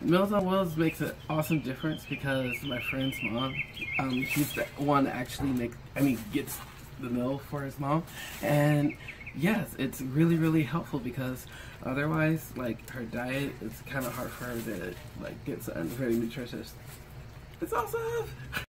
Meals on Wheels makes an awesome difference because my friend's mom, um, she's the one that actually makes—I mean, gets the meal for his mom, and yes, it's really really helpful because otherwise, like her diet, it's kind of hard for her to like get some very nutritious. It's awesome.